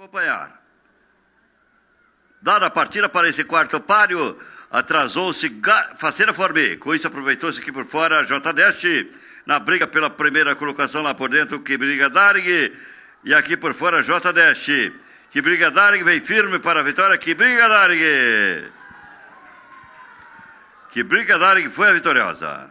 acompanhar. Dada a partida para esse quarto páreo, atrasou-se Faceira Formi. Com isso, aproveitou-se aqui por fora J. Deste, na briga pela primeira colocação lá por dentro, que briga Daring. E aqui por fora, J. Deste. Que briga Daring, vem firme para a vitória. Que briga Daring. Que briga Daring foi a vitoriosa.